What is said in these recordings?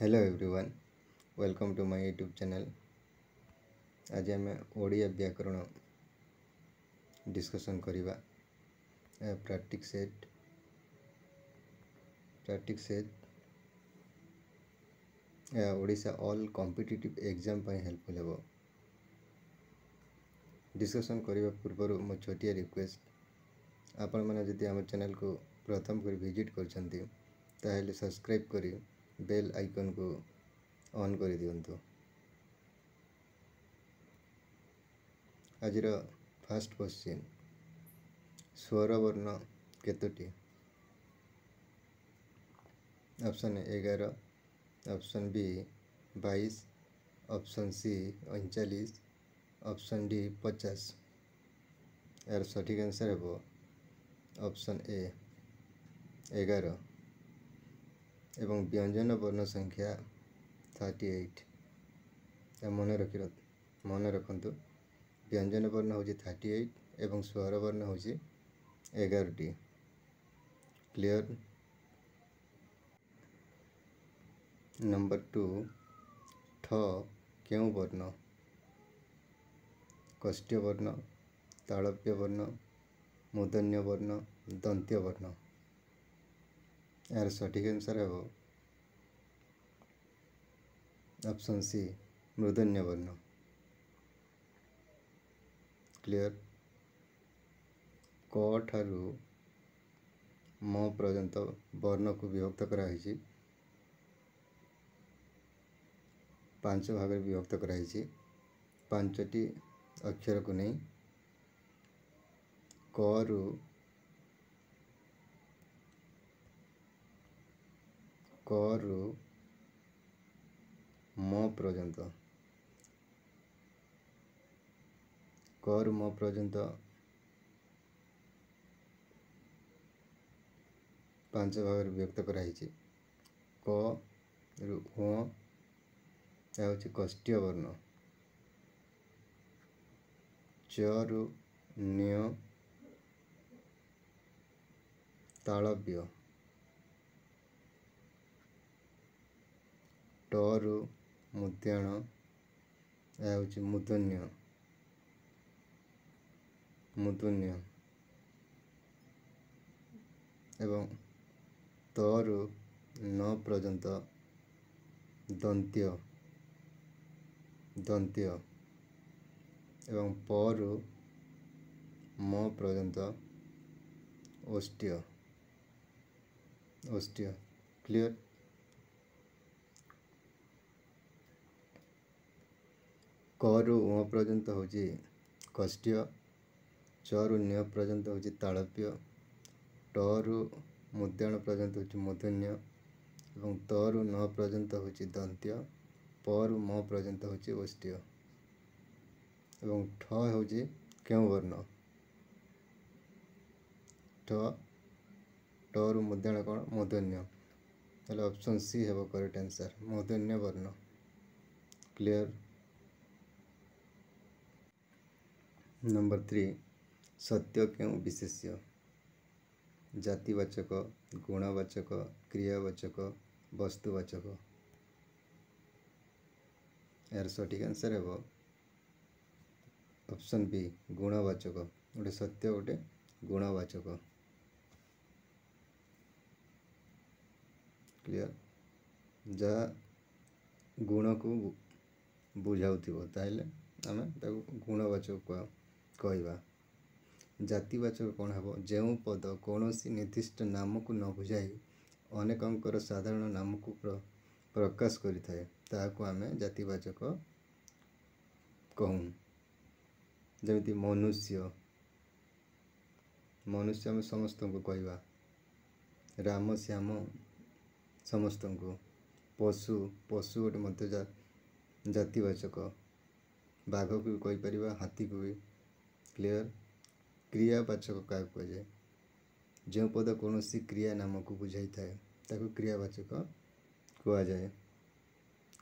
hello everyone welcome to my YouTube channel आज आम ओडिया व्याकरण डिस्कसन करवा practice set practice set Odia all competitive exam helpful हे discussion करने पूर्व मो छोटिया रिक्वेस्ट आपण मैंने आम चैनल को प्रथम कर भिजिट कर सब्सक्राइब करी ବେଲ୍ ଆଇକନ୍କୁ ଅନ୍ କରିଦିଅନ୍ତୁ ଆଜିର ଫାର୍ଷ୍ଟ କ୍ୱଶ୍ଚିନ୍ ସ୍ୱରବର୍ଣ୍ଣ କେତୋଟି ଅପସନ୍ ଏଗାର ଅପସନ୍ ବି ବାଇଶ ଅପସନ୍ ସି ଅଣଚାଳିଶ ଅପସନ୍ ଡି ପଚାଶ ଏହାର ସଠିକ୍ ଆନ୍ସର୍ ହେବ ଅପସନ୍ ଏ ଏଗାର ଏବଂ ବ୍ୟଞ୍ଜନ ବର୍ଣ୍ଣ ସଂଖ୍ୟା ଥାର୍ଟି ଏଇଟ୍ ମନେ ରଖି ମନେ ରଖନ୍ତୁ ବ୍ୟଞ୍ଜନ ବର୍ଣ୍ଣ ହେଉଛି ଥାର୍ଟି ଏଇଟ୍ ଏବଂ ସ୍ୱର ବର୍ଣ୍ଣ ହେଉଛି ଏଗାରଟି କ୍ଲିଅର ନମ୍ବର ଟୁ ଠ କେଉଁ ବର୍ଣ୍ଣ କଷ୍ଟ୍ୟ ବର୍ଣ୍ଣ ତାଳପ୍ୟ ବର୍ଣ୍ଣ ମୁଦନ୍ୟ ବର୍ଣ୍ଣ ଦନ୍ତ୍ୟ ବର୍ଣ୍ଣ यार सटीक आंसर है ऑप्शन सी मृदन्य वर्ण क्लियर कठू म पर्यत वर्ण को विभक्त कराई पांच भाग विभक्त कराई पांचटी अक्षर को नहीं करू କରୁ ମ ପର୍ଯ୍ୟନ୍ତ କରୁ ମ ପର୍ଯ୍ୟନ୍ତ ପାଞ୍ଚ ଭାଗରେ ବିଭକ୍ତ କରାହେଇଛି କ ରୁ ଓ ଏହା ହେଉଛି କଷ୍ଟୀୟ ବର୍ଣ୍ଣ ଚରୁ ନିୟ ତାଳବ୍ୟ ଟରୁ ମୁଦ୍ୟାଣ ଏହା ହେଉଛି ମୁଦନ୍ୟ ମୁଦନ୍ୟ ଏବଂ ତରୁ ନ ପର୍ଯ୍ୟନ୍ତ ଦନ୍ତ୍ୟ ଦନ୍ତ୍ୟ ଏବଂ ପରୁ ମ ପର୍ଯ୍ୟନ୍ତ ଓଷ୍ଟ୍ୟ ଓଷ୍ଟ୍ୟ କ୍ଲିଅର୍ क रु उ हूँ कष्टिय च रु ण पर्यत हूँ तालप्य ट मुद्याण पर्यत हूँ मधुन्य त रु न पर्यत हूँ दंत्य प म पर्यत हूँ ओष्टिय ठ हो वर्ण ठ मुद्याण कौन मधुन्य ऑप्शन सी हे करेक्ट आंसर मधुन्य वर्ण क्लियर नंबर थ्री सत्य क्यों विशेष जातिवाचक गुणवाचक क्रियावाचक वस्तुवाचक यार सठिक आंसर है ऑप्शन बी गुणवाचक गोटे सत्य गोटे गुणवाचक क्लियर जहा गुण को बुझाऊ थे आम गुणवाचक कह କହିବା ଜାତିବାଚକ କ'ଣ ହେବ ଯେଉଁ ପଦ କୌଣସି ନିର୍ଦ୍ଦିଷ୍ଟ ନାମକୁ ନ ବୁଝାଇ ଅନେକଙ୍କର ସାଧାରଣ ନାମକୁ ପ୍ରକାଶ କରିଥାଏ ତାହାକୁ ଆମେ ଜାତିବାଚକ କହୁ ଯେମିତି ମନୁଷ୍ୟ ମନୁଷ୍ୟ ଆମେ ସମସ୍ତଙ୍କୁ କହିବା ରାମ ଶ୍ୟାମ ସମସ୍ତଙ୍କୁ ପଶୁ ପଶୁ ଗୋଟେ ମଧ୍ୟ ଜାତିବାଚକ ବାଘକୁ ବି କହିପାରିବା ହାତୀକୁ ବି କ୍ଲିୟର କ୍ରିୟାବାଚକ କାହାକୁ କୁହାଯାଏ ଯେଉଁ ପଦ କୌଣସି କ୍ରିୟା ନାମକୁ ବୁଝାଇଥାଏ ତାକୁ କ୍ରିୟାବାଚକ କୁହାଯାଏ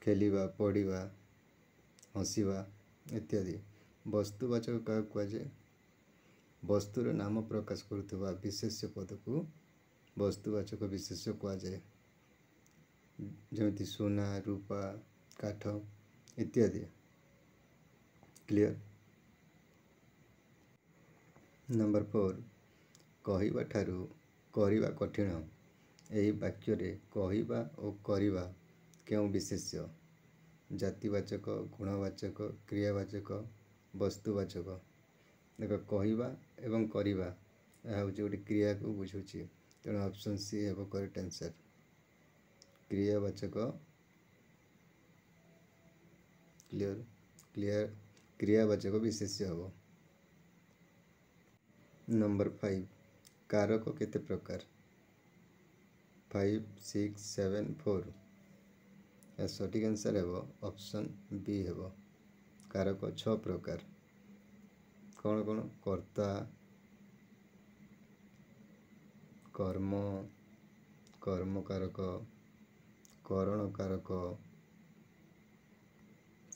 ଖେଳିବା ପଢ଼ିବା ହସିବା ଇତ୍ୟାଦି ବସ୍ତୁବାଚକ କାହାକୁ କୁହାଯାଏ ବସ୍ତୁର ନାମ ପ୍ରକାଶ କରୁଥିବା ବିଶେଷ୍ୟ ପଦକୁ ବସ୍ତୁବାଚକ ବିଶେଷ କୁହାଯାଏ ଯେମିତି ସୁନା ରୂପା କାଠ ଇତ୍ୟାଦି କ୍ଲିଅର नंबर फोर कहू कठिन यही वाक्य क्यों विशेष जातिवाचक गुणवाचक क्रियावाचक वस्तुवाचक देख कह गोटे क्रिया को बुझुच्छे तेणु अपसन सी हे करेक्ट आंसर क्रियावाचक क्लीयर क्लीयर क्रियावाचक विशेष हम નંબર ફાઇવ કારકો કેતે પ્રકાર ફાઇવ સિક્સ સેવેନ୍ ଫୋର୍ ଏହା ସଠିକ୍ ଆନ୍ସର୍ ହେବ ଅପସନ୍ ବି ହେବ କାରକ ଛଅ ପ୍ରକାର କ'ଣ କ'ଣ କର୍ତ୍ତା କର୍ମ କର୍ମକାରକ କରଣକାରକ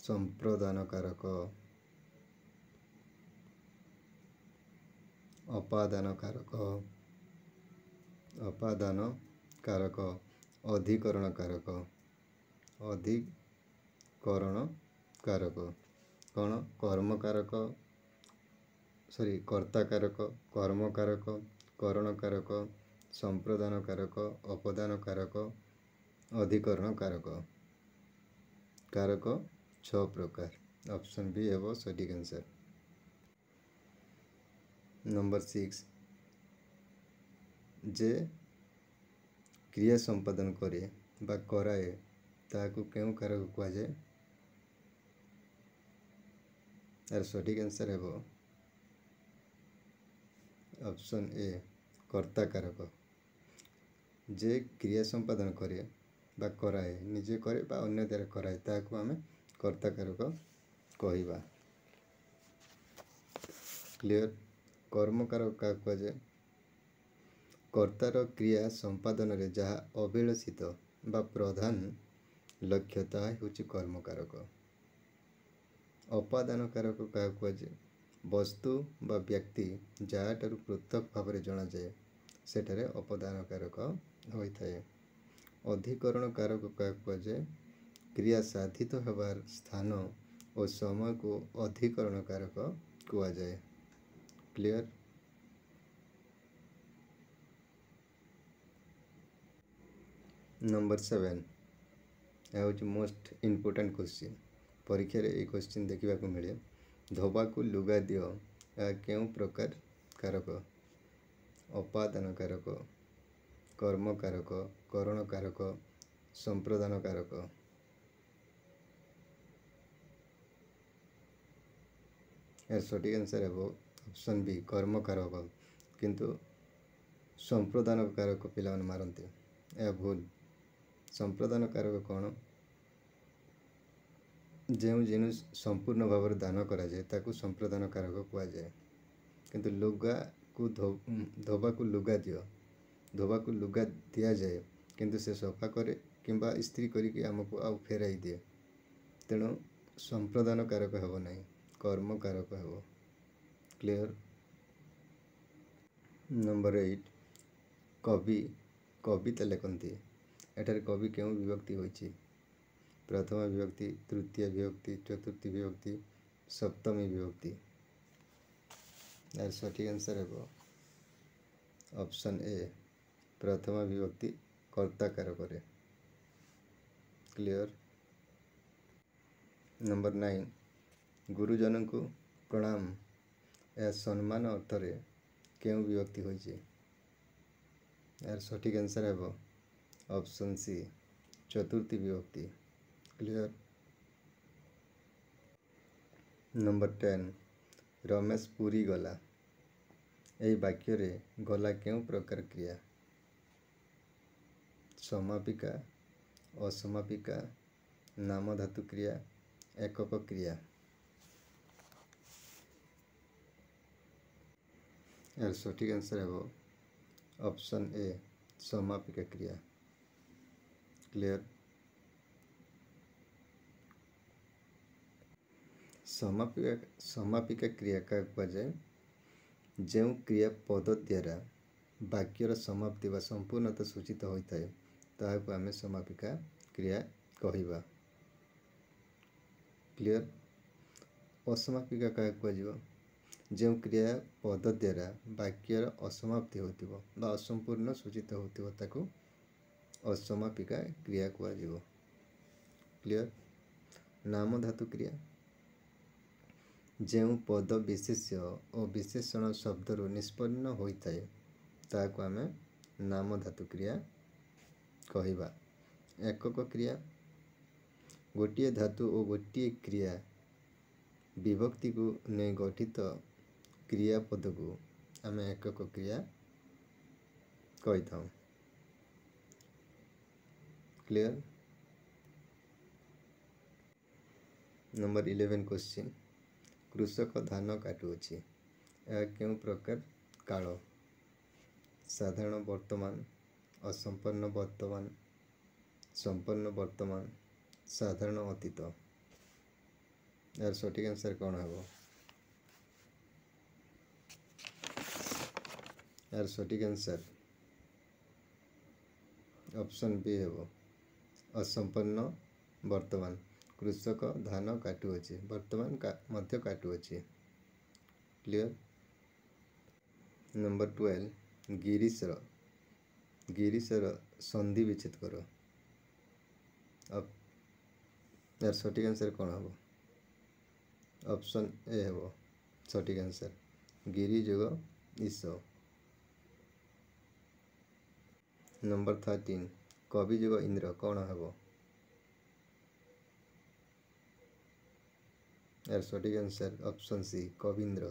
ସମ୍ପ୍ରଦାନକାରକ ଅପାଦାନକାରକ ଅପାଦାନକାରକ ଅଧିକରଣକାରକ ଅଧିକରଣକାରକ କ'ଣ କର୍ମକାରକ ସରି କର୍ତ୍ତାକାରକ କର୍ମକାରକ କରଣକାରକ ସମ୍ପ୍ରଦାନକାରକ ଅପଦାନକାରକ ଅଧିକରଣକାରକ କାରକ ଛଅ ପ୍ରକାର ଅପସନ୍ ବି ହେବ ସଠିକ୍ ଆନ୍ସର୍ नंबर सिक्स जे क्रिया संपादन करे बा कराए ताको क्यों कारक क्या जाए यार सठिक आंसर है ऑप्शन ए कर्ता कारक जे क्रिया संपादन करे बा कराए निजे करे बा अन्य द्वारा कराए ताको आम कर्ता कारक कह क्लियर କର୍ମକାରକ କାହାକୁ କୁହାଯାଏ କର୍ତ୍ତାର କ୍ରିୟା ସମ୍ପାଦନରେ ଯାହା ଅଭିଳସିତ ବା ପ୍ରଧାନ ଲକ୍ଷ୍ୟ ତାହା ହେଉଛି କର୍ମକାରକ ଅପାଦାନକାରକ କାହାକୁ କୁହାଯାଏ ବସ୍ତୁ ବା ବ୍ୟକ୍ତି ଯାହାଠାରୁ ପୃଥକ ଭାବରେ ଜଣାଯାଏ ସେଠାରେ ଅପଦାନକାରକ ହୋଇଥାଏ ଅଧିକରଣକାରକ କାହାକୁ କୁହାଯାଏ କ୍ରିୟା ସାଧିତ ହେବାର ସ୍ଥାନ ଓ ସମୟକୁ ଅଧିକରଣକାରକ କୁହାଯାଏ क्लियर नंबर सेवेन यह हूँ मोस्ट इम्पोर्टाट क्वेश्चन परीक्षा ये क्वेश्चन देखा मिले धोबा को लुगा दि के प्रकार कारक अपादान कारक कर्म कारक करण कारक संप्रदान कारक सठिक आंसर है ସନ୍ବି କର୍ମକାରକ କିନ୍ତୁ ସମ୍ପ୍ରଦାନକାରକ ପିଲାମାନେ ମାରନ୍ତି ଏହା ଭୁଲ ସମ୍ପ୍ରଦାନକାରକ କ'ଣ ଯେଉଁ ଜିନିଷ ସମ୍ପୂର୍ଣ୍ଣ ଭାବରେ ଦାନ କରାଯାଏ ତାକୁ ସମ୍ପ୍ରଦାନକାରକ କୁହାଯାଏ କିନ୍ତୁ ଲୁଗାକୁ ଧୋବାକୁ ଲୁଗା ଦିଅ ଧୋବାକୁ ଲୁଗା ଦିଆଯାଏ କିନ୍ତୁ ସେ ସଫା କରେ କିମ୍ବା ଇସ୍ତ୍ରୀ କରିକି ଆମକୁ ଆଉ ଫେରାଇ ଦିଏ ତେଣୁ ସମ୍ପ୍ରଦାନକାରକ ହେବ ନାହିଁ କର୍ମକାରକ ହେବ क्लियर नंबर एट कवि कविता लेखती एटार कवि के विभक्ति प्रथम विभक्ति तृतीय विभक्ति चतुर्थी विभक्ति सप्तमी विभक्ति सठी आंसर है ऑप्शन ए प्रथम विभक्ति कर्ता कारक क्लियर नंबर नाइन गुरुजन को प्रणाम यार सम्मान अर्थर के व्यक्ति हो सठिक आंसर है ऑप्शन सी चतुर्थी विभक्ति क्लियर नंबर टेन रमेश पूरी गला यही वाक्य गला के प्रकार क्रिया समापिका असमापिका नाम धातु क्रिया एकक क्रिया यार सठिक आंसर है वो ऑप्शन ए समाप्त क्रिया क्लियर समापिक समापिका क्रिया का बजाय जो क्रिया पद द्वारा वाक्यर समाप्ति बा संपूर्णता सूचित होता है ताकू आम समापिका क्रिया कहवा क्लीयर असमापिका क्या कह ଯେଉଁ କ୍ରିୟା ପଦ ଦ୍ୱାରା ବାକ୍ୟର ଅସମାପ୍ତି ହେଉଥିବ ବା ଅସମ୍ପୂର୍ଣ୍ଣ ସୂଚିତ ହେଉଥିବ ତାକୁ ଅସମାପିକା କ୍ରିୟା କୁହାଯିବ କ୍ଲିଅର ନାମ ଧାତୁ କ୍ରିୟା ଯେଉଁ ପଦ ବିଶେଷ୍ୟ ଓ ବିଶେଷଣ ଶବ୍ଦରୁ ନିଷ୍ପନ୍ନ ହୋଇଥାଏ ତାହାକୁ ଆମେ ନାମ ଧାତୁ କ୍ରିୟା କହିବା ଏକକ କ୍ରିୟା ଗୋଟିଏ ଧାତୁ ଓ ଗୋଟିଏ କ୍ରିୟା ବିଭକ୍ତିକୁ ନେଇ ଗଠିତ କ୍ରିୟାପଦକୁ ଆମେ ଏକକ କ୍ରିୟା କହିଥାଉ କ୍ଲିଅର୍ ନମ୍ବର ଇଲେଭେନ୍ କ୍ୱେଶ୍ଚିନ୍ କୃଷକ ଧାନ କାଟୁଅଛି ଏହା କେଉଁ ପ୍ରକାର କାଳ ସାଧାରଣ ବର୍ତ୍ତମାନ ଅସମ୍ପନ୍ନ ବର୍ତ୍ତମାନ ସମ୍ପନ୍ନ ବର୍ତ୍ତମାନ ସାଧାରଣ ଅତୀତ ଏହାର ସଠିକ୍ ଆନ୍ସର୍ କ'ଣ ହେବ यार सटीक आंसर ଅପସନ୍ ବି ହେବ ଅସମ୍ପନ୍ନ ବର୍ତ୍ତମାନ କୃଷକ ଧାନ କାଟୁଅଛି ବର୍ତ୍ତମାନ ମଧ୍ୟ କାଟୁଅଛି କ୍ଲିଅର ନମ୍ବର ଟୁଏଲ୍ଭ ଗିରିଶର ଗିରିଶର ସନ୍ଧି ବିଚ୍ଛେଦ କର ଏହାର ସଠିକ୍ ଆନ୍ସର୍ କ'ଣ ହେବ ଅପସନ୍ ଏ ହେବ ସଠିକ୍ ଆନ୍ସର୍ ଗିରି ଯୋଗ ଇସ ନମ୍ବର ଥାର୍ଟିନ୍ କବିଯୁଗ ଇନ୍ଦ୍ର କ'ଣ ହେବ ଏହାର ସଠିକ୍ ଆନ୍ସର୍ ଅପସନ୍ ସି କବୀନ୍ଦ୍ର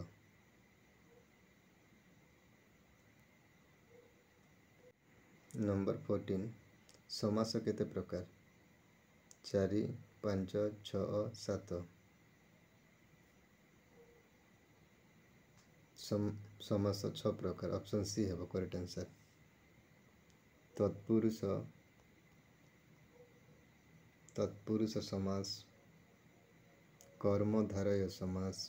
ନମ୍ବର ଫୋର୍ଟିନ୍ ସମାସ କେତେ ପ୍ରକାର ଚାରି ପାଞ୍ଚ ଛଅ ସାତ ସମାସ ଛଅ ପ୍ରକାର ଅପସନ୍ ସି ହେବ କରେକ୍ଟ ଆନ୍ସର୍ तत्पुरुष तत्पुरुष समास कर्मधारय समास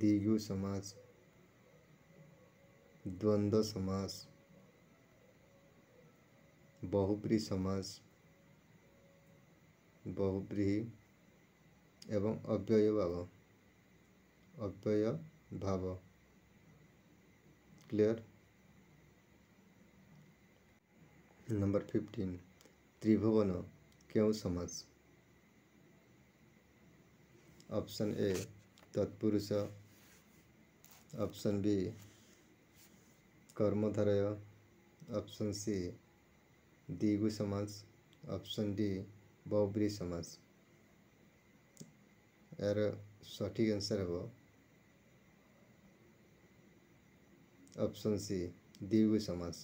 दिगु समास द्वंद्व समास बहुप्री समास बहुप्री एवं अव्यय भाव, अव्यय भाव, क्लियर नंबर फिफ्टीन त्रिभुवन क्यों समाज ऑप्शन ए तत्पुरुष ऑप्शन बी कर्मधारय ऑप्शन सी दिगु समाज ऑप्शन डी बहुब्री समाज यार सठिक आंसर है অপশন সি দ্বীগু সমাস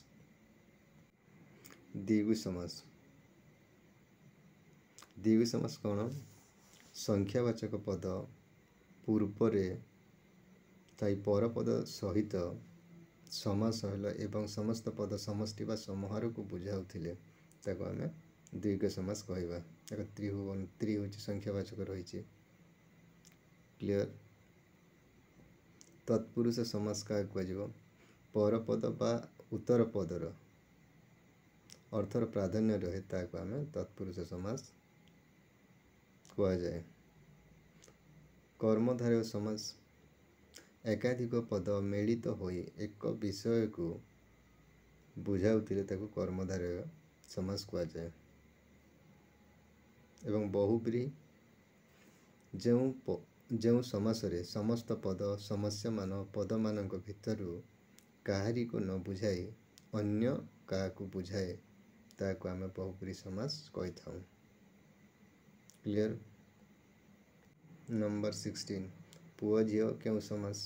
দ্বীগু সমাস দ্বীগু সমাস কোন সংখ্যাবাচক পদ পূর্বপরে তাই পর পদ সহিত সমাস হইলো এবং समस्त পদ সমষ্টি বা সমূহরক বুঝাওtile তকনে দ্বীগু সমাস কইবা তক ত্রিভঙ্গন ত্রি হচ্ছে সংখ্যাবাচক রইছে ক্লিয়ার তৎপুরুষ সমাস কা কইব ପରପଦ ବା ଉତ୍ତର ପଦର ଅର୍ଥର ପ୍ରାଧାନ୍ୟ ରହେ ତାହାକୁ ଆମେ ତତ୍ପୁରୁଷ ସମାସ କୁହାଯାଏ କର୍ମଧାରୟ ସମାସ ଏକାଧିକ ପଦ ମିଳିତ ହୋଇ ଏକ ବିଷୟକୁ ବୁଝାଉଥିଲେ ତାକୁ କର୍ମଧାରୟ ସମାସ କୁହାଯାଏ ଏବଂ ବହୁବ୍ରୀ ଯେଉଁ ଯେଉଁ ସମାସରେ ସମସ୍ତ ପଦ ସମସ୍ୟାମାନ ପଦମାନଙ୍କ ଭିତରୁ कहारी को न बुझाए अन्य का बुझाए ताको आम बहुपुरी समाज कही था क्लियर नंबर सिक्सटीन पुओ झी के समाज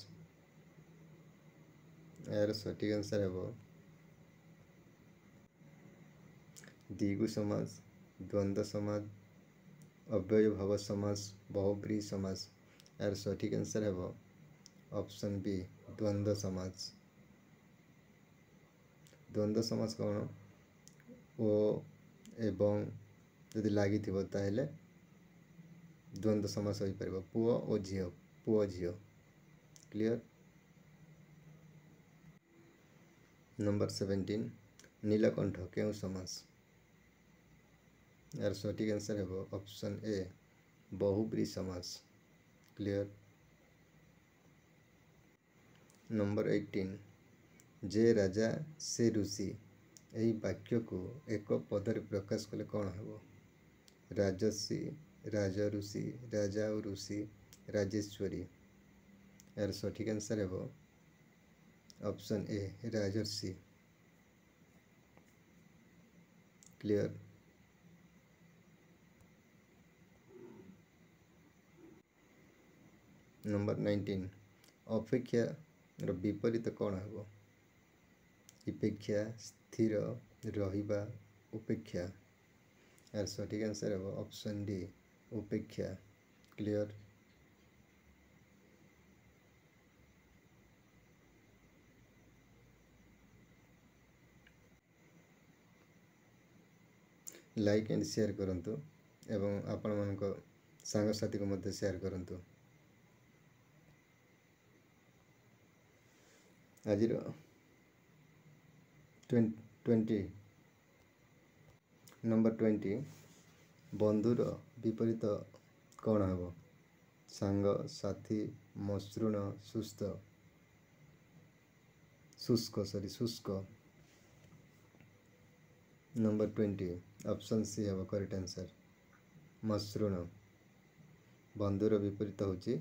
यार सटिक आंसर है दिगु समाज द्वंद समाज अव्यय भव समाज बहुप्री समाज यार सटिक आंसर है ऑप्शन बी द्वंद समाज द्वंद समास कौन ओ एवं यदि लगी द्वंद समास पार पु और झी पु झी क्लियर नंबर सेवेन्टीन नीलकंठ के समास यार सठिक आंसर है ऑप्शन ए बहुब्री समास क्लियर नंबर एट्टीन जे राजा से ऋषि यही वाक्य को एक पदर प्रकाश कले कौन हे राजी राज ऋषि राजा और ऋषि राजेश्वरी यार सठिक आंसर है ऑप्शन ए राजर्षि क्लियर नंबर नाइंटीन अपेक्षार विपरीत कौन है ଅପେକ୍ଷା ସ୍ଥିର ରହିବା ଉପେକ୍ଷା ଏହାର ସଠିକ୍ ଆନ୍ସର୍ ହେବ ଅପ୍ସନ୍ ଡି ଅପେକ୍ଷା କ୍ଲିଅର୍ ଲାଇକ୍ ଆଣ୍ଡ ସେୟାର୍ କରନ୍ତୁ ଏବଂ ଆପଣମାନଙ୍କ ସାଙ୍ଗସାଥିକୁ ମଧ୍ୟ ସେୟାର୍ କରନ୍ତୁ ଆଜିର টোয়েন্টি ନମ୍ବର ଟ୍ୱେଣ୍ଟି ବନ୍ଧୁର ବିପରୀତ କ'ଣ ହେବ ସାଙ୍ଗ ସାଥୀ ମସୃଣ ସୁସ୍ଥ ଶୁଷ୍କ ସରି ଶୁଷ୍କ ନମ୍ବର ଟ୍ୱେଣ୍ଟି ଅପସନ୍ ସି ହେବ କରେକ୍ଟ ଆନ୍ସର୍ ମସୃଣ ବନ୍ଧୁର ବିପରୀତ ହେଉଛି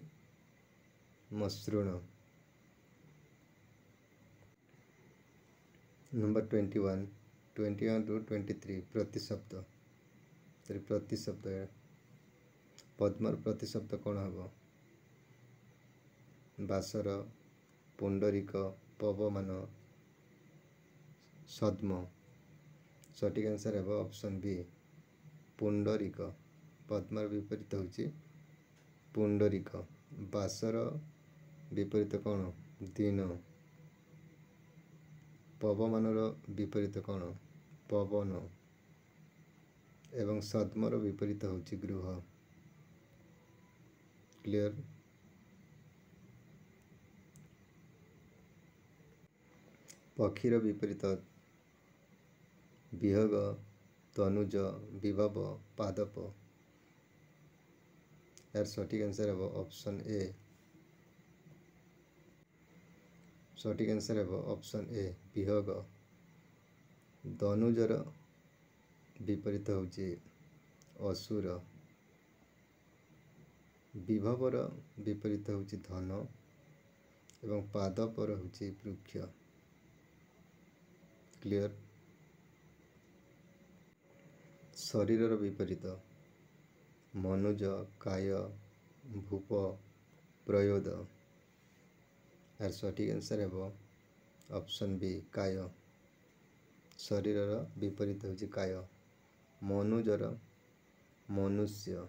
ମସୃଣ number twenty one twenty one two twenty three प्रतिशब्द प्रतिशब्द पद्मर प्रतिशब्द कौन हम बासर पुंडरिक पवमान सद्म सटिक आंसर है ऑप्शन बी पुंडरिक पद्मर विपरीत हो पुंडरिक बासर विपरीत कौन दिन ପବମାନର ବିପରୀତ କ'ଣ ପବନ ଏବଂ ସଦ୍ମର ବିପରୀତ ହେଉଛି ଗୃହ କ୍ଲିଅର୍ ପକ୍ଷୀର ବିପରୀତ ବିହଗ ତନୁଜ ବିଭବ ପାଦପ ଏହାର ସଠିକ୍ ଆନ୍ସର ହେବ ଅପସନ୍ ଏ ସଠିକ୍ ଆନ୍ସର୍ ହେବ ଅପସନ୍ ଏ ବିହଗ ଧନୁଜର ବିପରୀତ ହେଉଛି ଅସୁର ବିଭବର ବିପରୀତ ହେଉଛି ଧନ ଏବଂ ପାଦପର ହେଉଛି ବୃକ୍ଷ କ୍ଲିଅର୍ ଶରୀରର ବିପରୀତ ମନୁଜ କାୟ ଭୂପ ପ୍ରୟୋଦ ତାର ସଠିକ୍ ଆନ୍ସର୍ ହେବ ଅପସନ୍ ବି କାୟ ଶରୀରର ବିପରୀତ ହେଉଛି କାୟ ମନୁଜର ମନୁଷ୍ୟ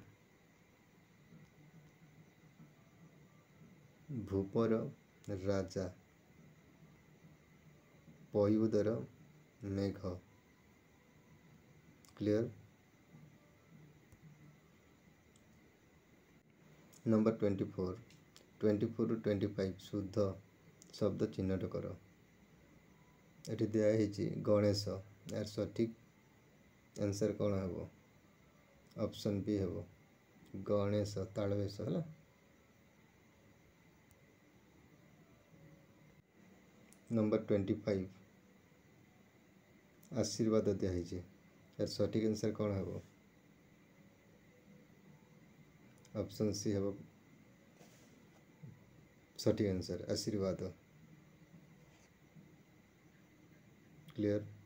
ଭୂପର ରାଜା ପୟୁଦର ମେଘ clear number twenty four twenty four two twenty five শুদ্ধ শব্দ চিহ্নট কর এটি দেওয়া হয়েছে গণেশ এর সঠিক আনসার কোণ হব অপশন বি হব গণেশ তাড়বেশ হল নম্বর টোয়েন্টি ফাইভ আশীর্বাদ দেওয়া হয়েছে এর সঠিক আনসার কোণ হব অপশন সি হব सठी आंसर आशीर्वाद क्लियर